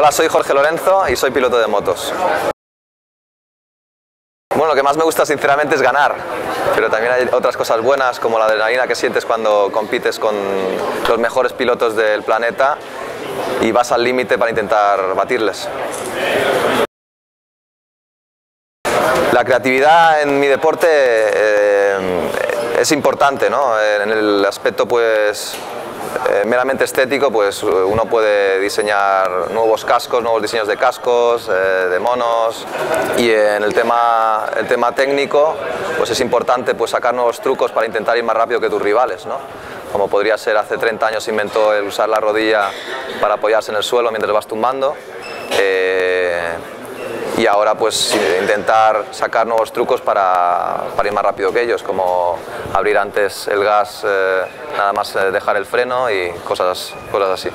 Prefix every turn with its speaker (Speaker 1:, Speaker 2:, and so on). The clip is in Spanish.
Speaker 1: Hola, soy Jorge Lorenzo y soy piloto de motos. Bueno, lo que más me gusta sinceramente es ganar, pero también hay otras cosas buenas como la adrenalina que sientes cuando compites con los mejores pilotos del planeta y vas al límite para intentar batirles. La creatividad en mi deporte eh, es importante, ¿no? En el aspecto pues eh, meramente estético, pues uno puede diseñar nuevos cascos, nuevos diseños de cascos, eh, de monos y en el tema, el tema técnico pues es importante pues sacar nuevos trucos para intentar ir más rápido que tus rivales, ¿no? Como podría ser hace 30 años inventó el usar la rodilla para apoyarse en el suelo mientras vas tumbando. Eh, y ahora pues intentar sacar nuevos trucos para, para, ir más rápido que ellos, como abrir antes el gas, eh, nada más eh, dejar el freno y cosas, cosas así.